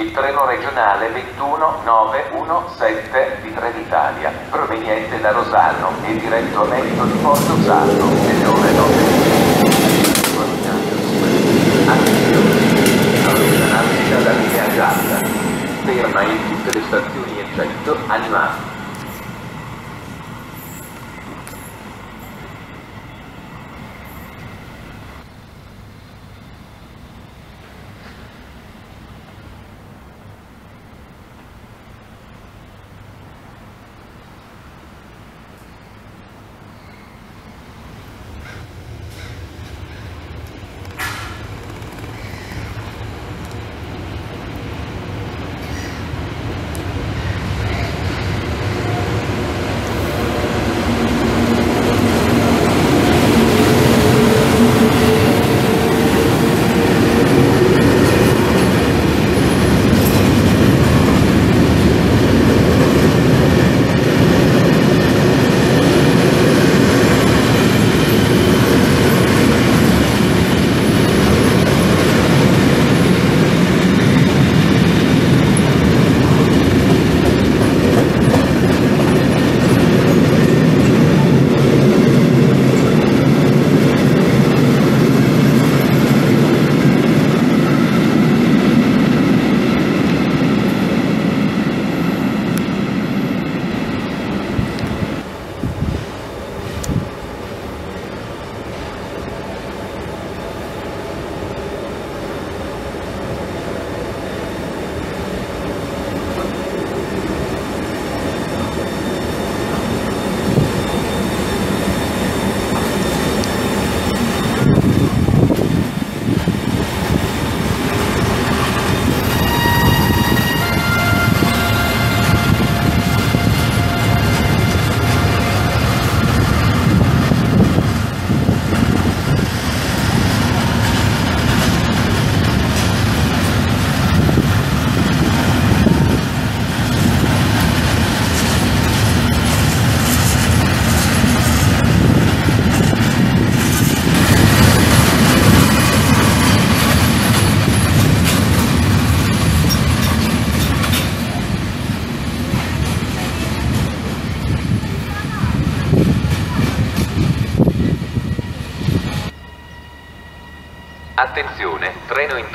Il treno regionale 21917 di Trenitalia, proveniente da Rosano e diretto a merito di Porto Salvo, nelle ore 9. Attenzione, allontanarsi dalla linea gialla. Ferma in tutte le stazioni eccetto animati.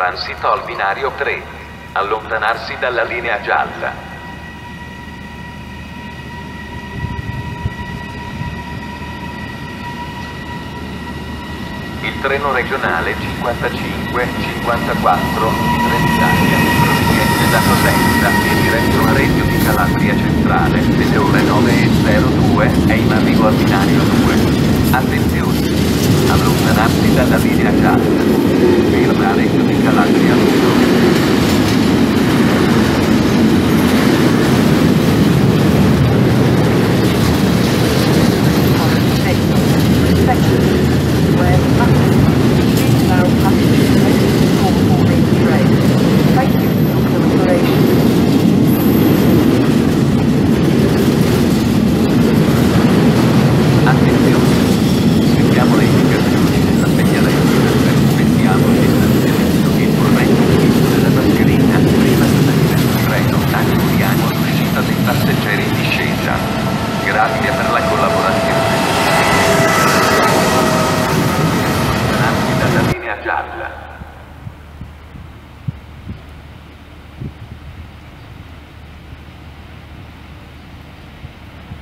Transito al binario 3. Allontanarsi dalla linea gialla. Il treno regionale 55-54 di Trenitalia, proveniente da Cosenza e diretto a Reggio di Calabria Centrale, nelle ore 9.02 è in arrivo al binario 2. Attenzione, allontanarsi dalla linea gialla. Ferma a Reggio di Calabria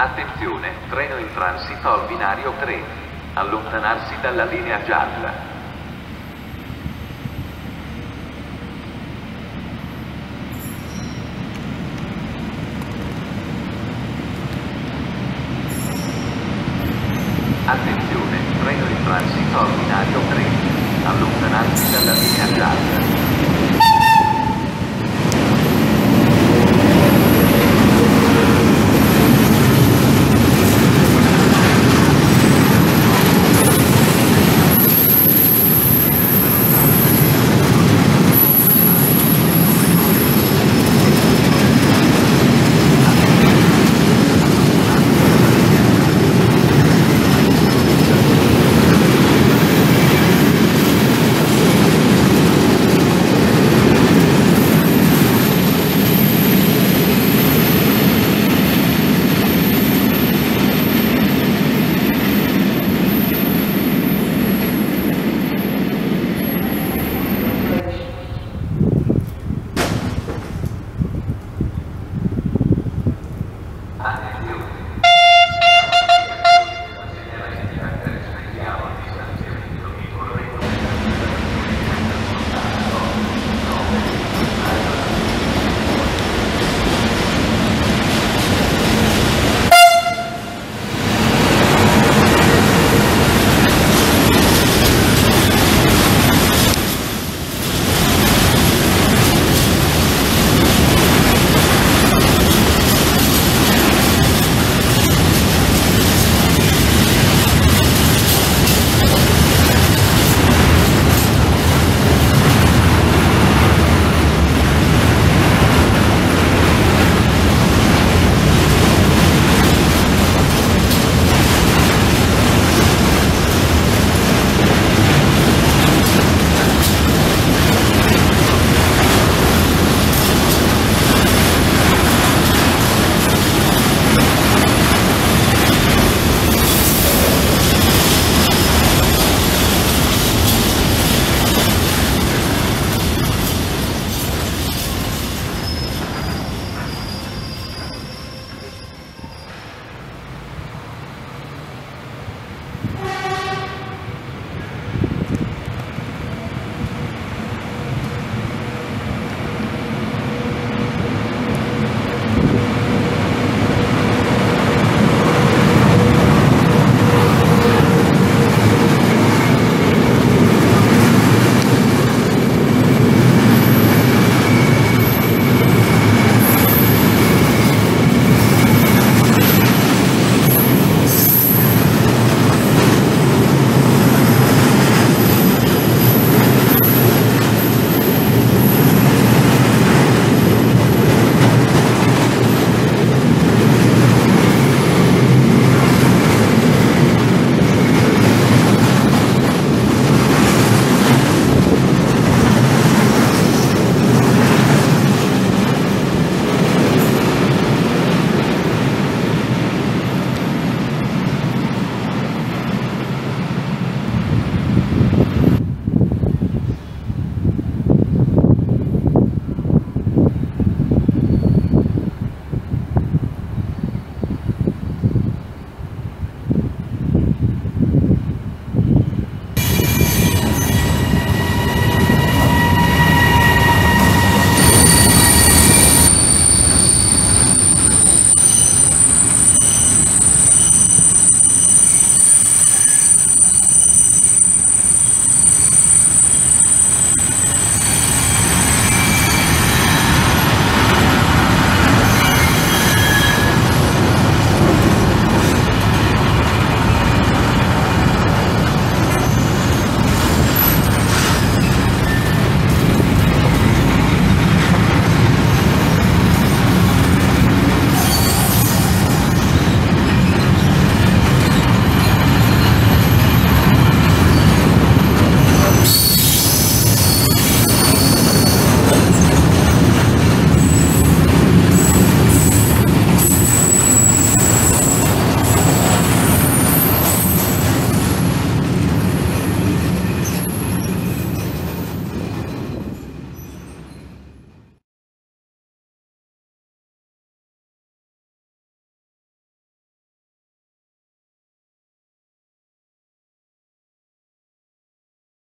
Attenzione, treno in transito al binario 3. Allontanarsi dalla linea gialla.